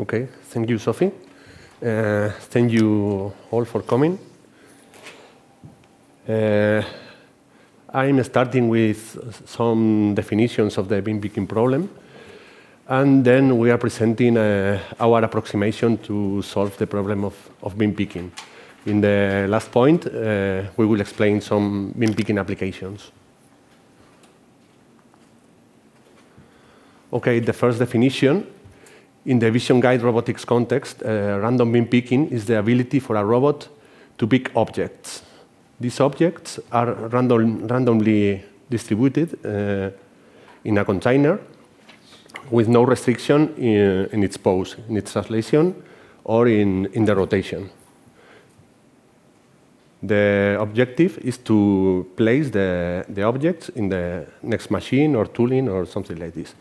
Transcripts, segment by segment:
Okay, thank you, Sophie. Uh, thank you all for coming. Uh, I'm starting with some definitions of the bin picking problem, and then we are presenting uh, our approximation to solve the problem of, of picking. In the last point, uh, we will explain some bin picking applications. Okay, the first definition. In the vision guide robotics context, uh, random bin picking is the ability for a robot to pick objects. These objects are random, randomly distributed uh, in a container with no restriction in, in, its pose, in its translation, or in, in the rotation. The objective is to place the, the objects in the next machine or tooling or something like this.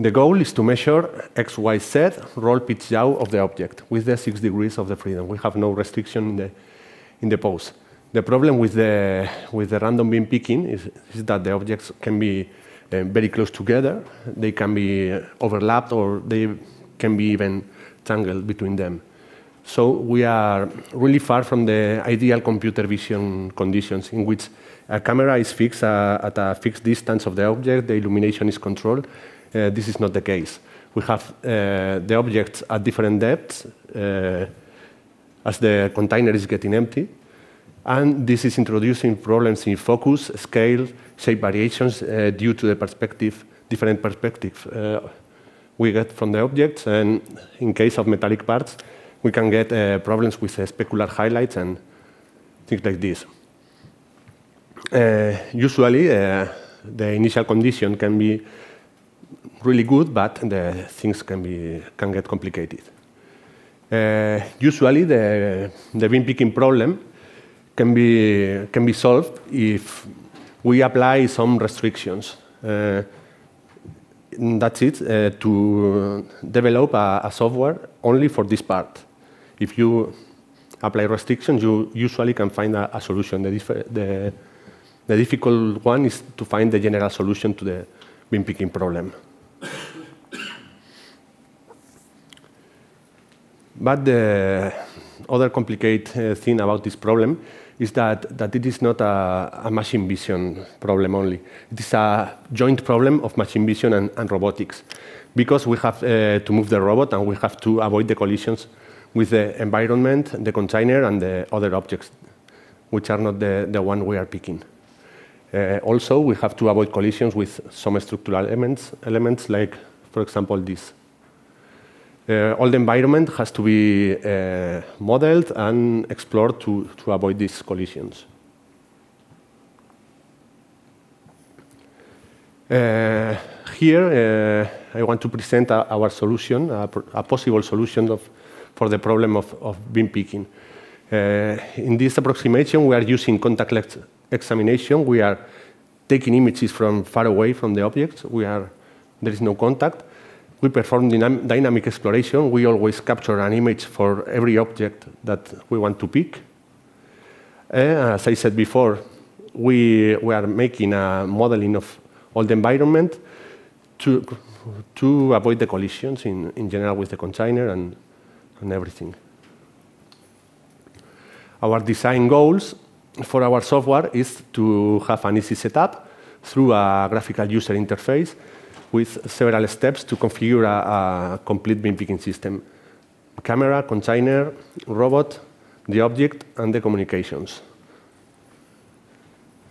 The goal is to measure XYZ roll pitch yaw of the object with the six degrees of the freedom. We have no restriction in the, in the pose. The problem with the, with the random bin picking is, is that the objects can be uh, very close together. They can be overlapped or they can be even tangled between them. So we are really far from the ideal computer vision conditions in which a camera is fixed uh, at a fixed distance of the object, the illumination is controlled, uh, this is not the case. We have uh, the objects at different depths uh, as the container is getting empty. And this is introducing problems in focus, scale, shape variations due to the perspective, different perspectives we get from the objects. And in case of metallic parts, we can get uh, problems with uh, specular highlights and things like this. Uh, usually, the initial condition can be really good, but the things can, be, can get complicated. Uh, usually, the, the bin picking problem can be, can be solved if we apply some restrictions. Uh, that's it, uh, to develop a, a, software only for this part. If you apply restrictions, you usually can find a, a solution. The, the, the difficult one is to find the general solution to the bin picking problem. But the other complicated uh, thing about this problem is that, that it is not a, a, machine vision problem only. It is a joint problem of machine vision and, and robotics because we have uh, to move the robot and we have to avoid the collisions with the environment, the container, and the other objects, which are not the, the one we are picking. Uh, also, we have to avoid collisions with some structural elements, elements like, for example, this. Uh, all the environment has to be uh, modeled and explored to, to avoid these collisions. Uh, here, uh, I want to present a, our solution, a, a, possible solution of, for the problem of, of bin picking. Uh, in this approximation, we are using contactless examination. We are taking images from far away from the objects. We are, there is no contact we perform dynam dynamic exploration. We always capture an image for every object that we want to pick. Uh, as I said before, we, we are making a modeling of all the environment to, to avoid the collisions in, in general with the container and, and everything. Our design goals for our software is to have an easy setup through a graphical user interface with several steps to configure a, a complete bin picking system. Camera, container, robot, the object, and the communications.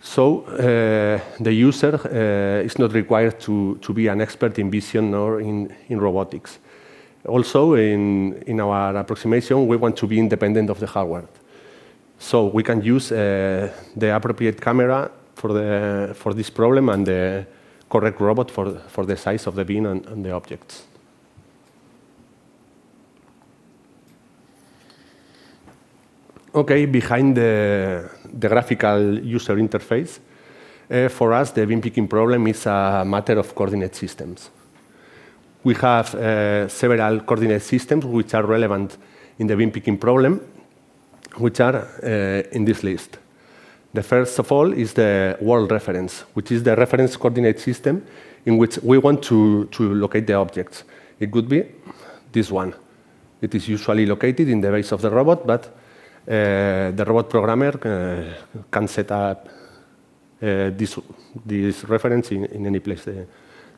So uh, the user uh, is not required to, to be an expert in vision or in, in robotics. Also, in, in our approximation, we want to be independent of the hardware. So we can use uh, the appropriate camera for, the, for this problem and the, correct robot for, for the size of the bin and, and the objects. Okay, behind the, the graphical user interface, uh, for us, the bin picking problem is a matter of coordinate systems. We have uh, several coordinate systems which are relevant in the bin picking problem, which are uh, in this list. The first of all is the world reference, which is the reference coordinate system in which we want to, to locate the objects. It could be this one. It is usually located in the base of the robot, but uh, the robot programmer uh, can set up uh, this, this reference in, in any place they,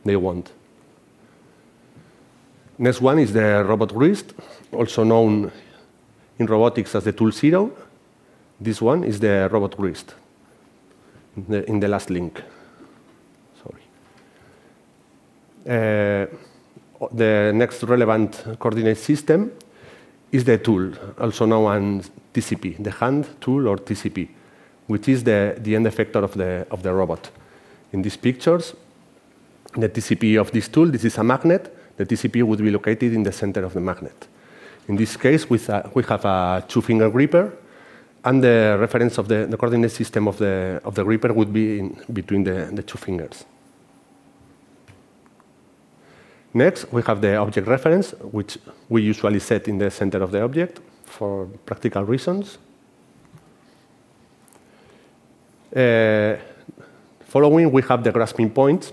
they want. Next one is the robot wrist, also known in robotics as the tool zero. This one is the robot wrist in the, in the last link. Sorry. Uh, the next relevant coordinate system is the tool, also known as TCP, the hand tool or TCP, which is the, the end effector of the, of the robot. In these pictures, the TCP of this tool, this is a magnet. The TCP would be located in the center of the magnet. In this case, we, we have a two-finger gripper, and the reference of the, the, coordinate system of the, of the gripper would be in between the, the two fingers. Next, we have the object reference, which we usually set in the center of the object for practical reasons. Uh, following, we have the grasping points,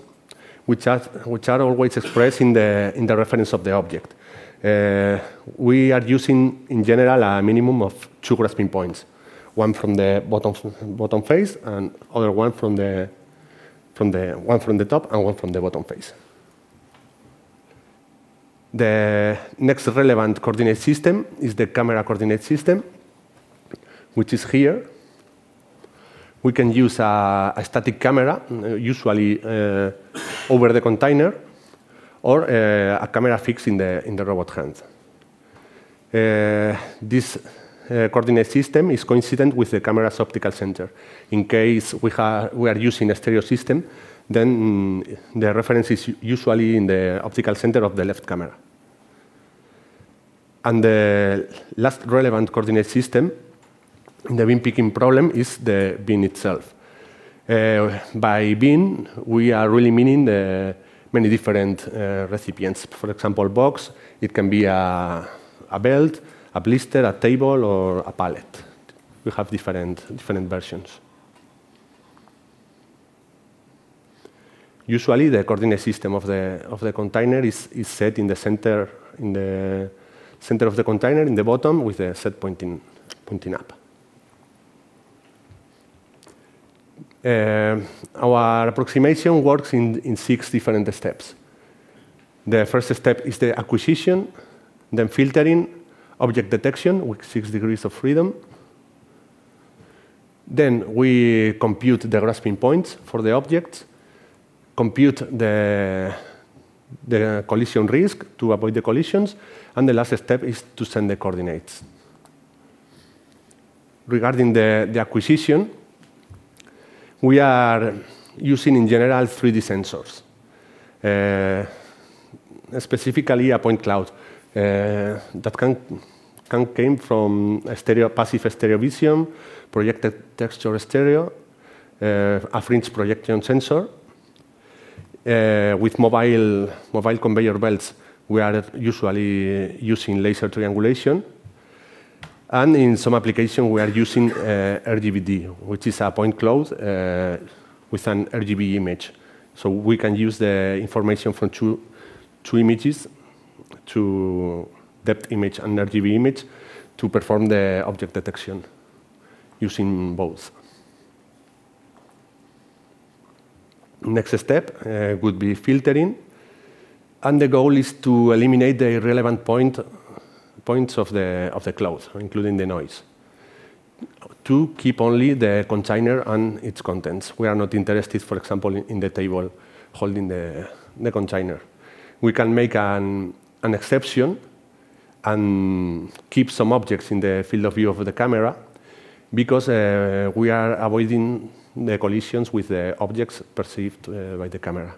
which are, which are always expressed in the, in the reference of the object. Uh, we are using, in general, a minimum of two grasping points, one from the bottom, bottom face and other one from the, from the, one from the top and one from the bottom face. The next relevant coordinate system is the camera coordinate system, which is here. We can use a, a static camera, usually uh, over the container, or uh, a camera fixed in the, in the robot hand. Uh, this coordinate system is coincident with the camera's optical center. In case we, we are using a stereo system, then mm, the reference is usually in the optical center of the left camera. And the last relevant coordinate system in the bin picking problem is the bin itself. Uh, by bin, we are really meaning the many different uh, recipients. For example, box, it can be a, a belt, a blister, a table, or a pallet. We have different, different versions. Usually, the coordinate system of the, of the container is, is set in the center, in the center of the container in the bottom with the set pointing, pointing up. Uh, our approximation works in, in six different steps. The first step is the acquisition, then filtering, object detection with six degrees of freedom. Then we compute the grasping points for the objects, compute the, the collision risk to avoid the collisions, and the last step is to send the coordinates. Regarding the, the acquisition, we are using, in general, 3D sensors, uh, specifically a point cloud that can, can came from stereo, passive stereo vision, projected texture stereo, uh, a fringe projection sensor, uh, with mobile, mobile conveyor belts, we are usually using laser triangulation. And in some applications, we are using uh, RGBD, which is a point cloud uh, with an RGB image. So we can use the information from two, two images to depth image and RGB image to perform the object detection using both. Next step uh, would be filtering. And the goal is to eliminate the irrelevant point, points of the, of the cloud, including the noise. To keep only the container and its contents. We are not interested, for example, in, the table holding the, the container. We can make an, an exception and keep some objects in the field of view of the camera because uh, we are avoiding the collisions with the objects perceived uh, by the camera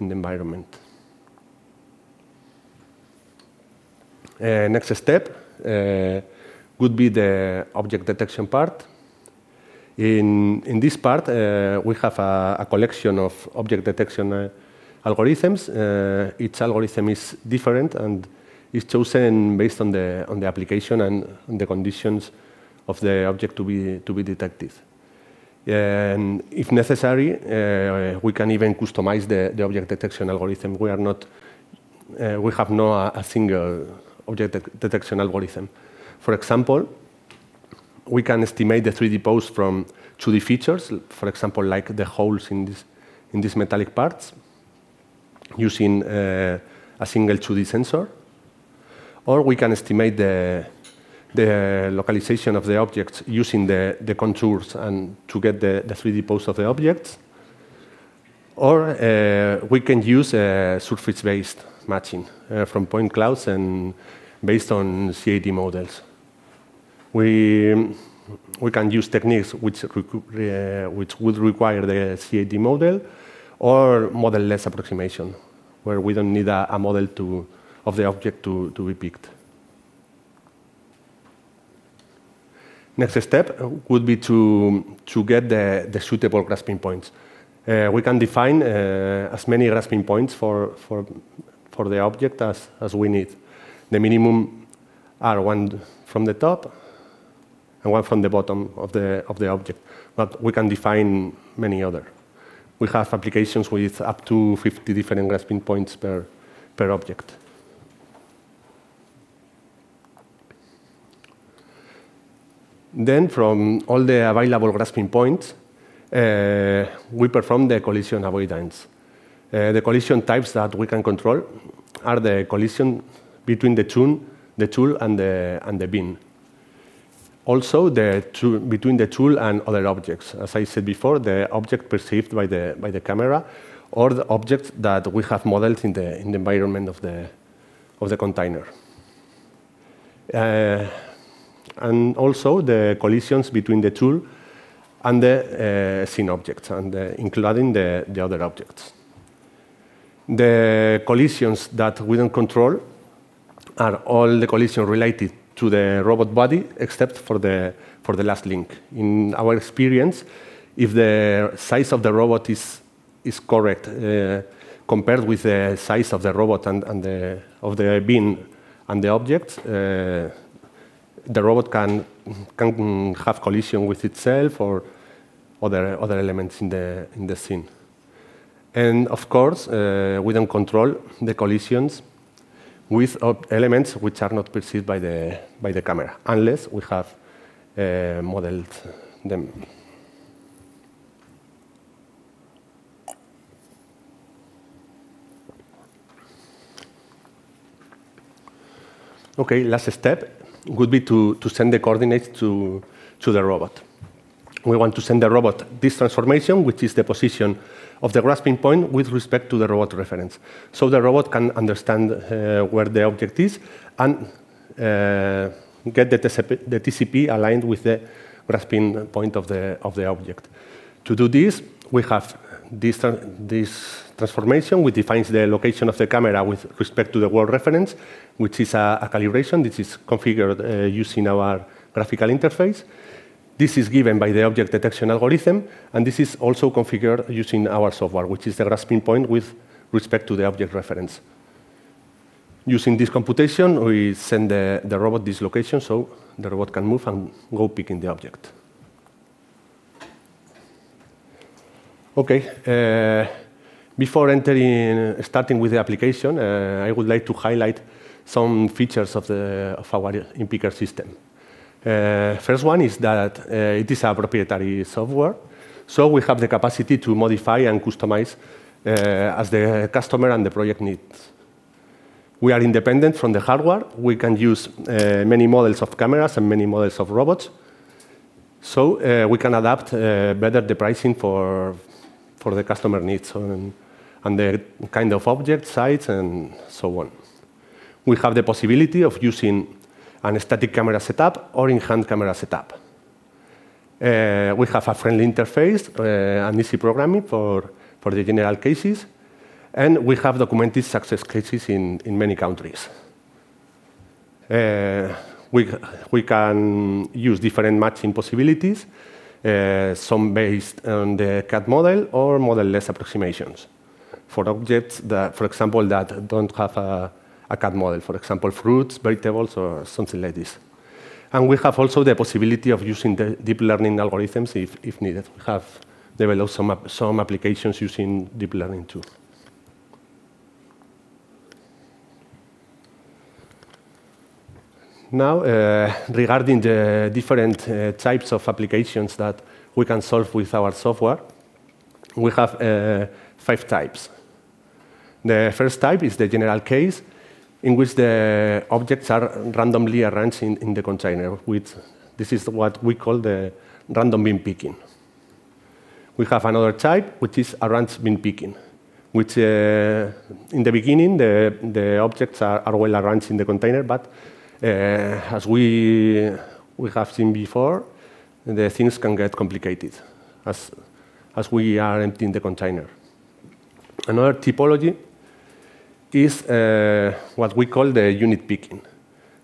in the environment. Uh, next step uh, would be the object detection part. In, in this part, uh, we have a, a, collection of object detection uh, algorithms. Uh, each algorithm is different and is chosen based on the, on the application and the conditions of the object to be, to be detected. And if necessary, uh, we can even customize the, the object detection algorithm. We are not, uh, we have no a, a single object de detection algorithm. For example, we can estimate the 3D pose from 2D features, for example, like the holes in, this, in these metallic parts, using uh, a single 2D sensor. Or we can estimate the, the localization of the objects using the, the contours and to get the, the 3D pose of the objects. Or uh, we can use uh, surface-based matching uh, from point clouds and based on CAD models. We, we can use techniques which, uh, which would require the CAD model or model-less approximation, where we don't need a, a model to, of the object to, to be picked. Next step would be to, to get the, the suitable grasping points. Uh, we can define uh, as many grasping points for, for, for the object as, as we need. The minimum are one from the top and one from the bottom of the, of the object, but we can define many other. We have applications with up to 50 different grasping points per, per object. Then from all the available grasping points, uh, we perform the collision avoidance. Uh, the collision types that we can control are the collision between the tool, the tool and, the, and the bin. Also, the between the tool and other objects. As I said before, the object perceived by the, by the camera or the objects that we have modeled in the, in the environment of the, of the container. Uh, and also the collisions between the tool and the uh, scene objects, and uh, including the, the other objects. The collisions that we don't control are all the collisions related to the robot body, except for the, for the last link. In our experience, if the size of the robot is, is correct, uh, compared with the size of the robot and, and the, of the bin and the object, uh, the robot can, can have collision with itself or other, other elements in the, in the scene. And of course, uh, we don't control the collisions with elements which are not perceived by the, by the camera, unless we have uh, modeled them. Okay, last step would be to, to send the coordinates to, to the robot. We want to send the robot this transformation, which is the position of the grasping point with respect to the robot reference. So the robot can understand uh, where the object is and uh, get the TCP, the TCP, aligned with the grasping point of the, of the object. To do this, we have this, this transformation, which defines the location of the camera with respect to the world reference, which is a, a calibration. This is configured uh, using our graphical interface. This is given by the object detection algorithm, and this is also configured using our software, which is the grasping point with respect to the object reference. Using this computation, we send the, the robot this location so the robot can move and go picking the object. Okay. Uh, before entering, starting with the application, uh, I would like to highlight some features of, the, of our InPicker system. Uh, first one is that uh, it is a proprietary software, so we have the capacity to modify and customize uh, as the customer and the project needs. We are independent from the hardware. We can use uh, many models of cameras and many models of robots. So uh, we can adapt uh, better the pricing for, for the customer needs. And, and the kind of object, sites, and so on. We have the possibility of using an static camera setup or in-hand camera setup. Uh, we have a friendly interface uh, and easy programming for, for the general cases, and we have documented success cases in, in many countries. Uh, we, we can use different matching possibilities, uh, some based on the CAD model or model-less approximations for objects that, for example, that don't have a, a CAD model, for example, fruits, vegetables, or something like this. And we have also the possibility of using the deep learning algorithms if, if needed. We have developed some, some applications using deep learning too. Now, uh, regarding the different uh, types of applications that we can solve with our software, we have uh, five types. The first type is the general case, in which the objects are randomly arranged in, in the container. With, this is what we call the random bin picking. We have another type, which is arranged bin picking, which uh, in the beginning, the, the objects are, are well arranged in the container, but uh, as we, we have seen before, the things can get complicated as, as we are emptying the container. Another typology is uh, what we call the unit picking.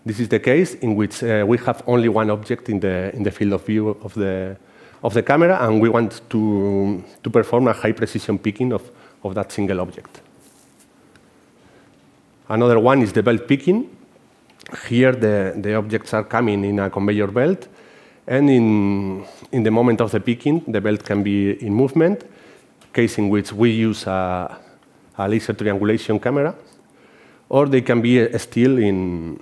This is the case in which uh, we have only one object in the, in the field of view of the, of the camera, and we want to, to perform a high precision picking of, of that single object. Another one is the belt picking, here, the, the objects are coming in a conveyor belt, and in, in the moment of the picking, the belt can be in movement, case in which we use a, a laser triangulation camera, or they can be still in,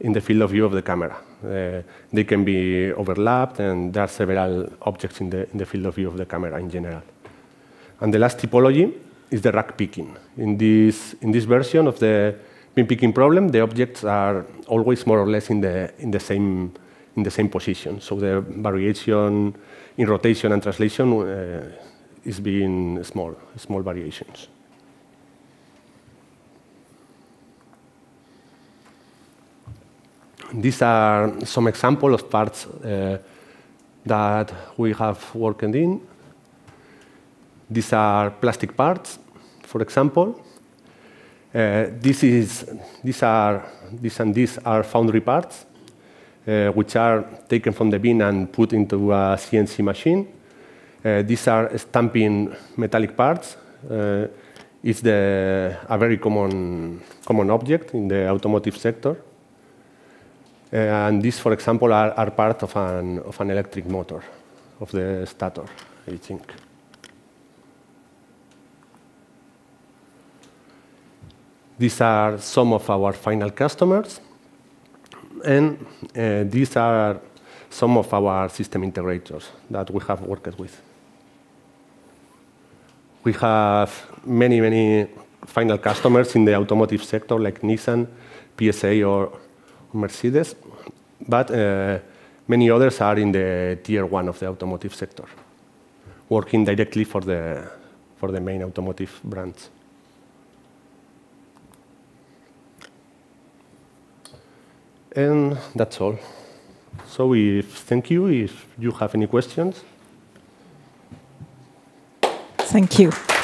in the field of view of the camera. Uh, they can be overlapped, and there are several objects in the, in the field of view of the camera in general. And the last typology is the rack picking. In this, in this version of the bin picking problem, the objects are always more or less in the, in the, same, in the same position. So the variation in rotation and translation uh, is being small, small variations. These are some examples of parts uh, that we have worked in. These are plastic parts, for example. Uh, this is, these, are, these and these are foundry parts, uh, which are taken from the bin and put into a CNC machine. Uh, these are stamping metallic parts. Uh, it's the, a very common, common object in the automotive sector. Uh, and these, for example, are, are part of an, of an electric motor, of the stator, I think. These are some of our final customers. And uh, these are some of our system integrators that we have worked with. We have many, many final customers in the automotive sector, like Nissan, PSA, or Mercedes, but uh, many others are in the tier one of the automotive sector, working directly for the, for the main automotive brands. And that's all. So thank you. If you have any questions. Thank you.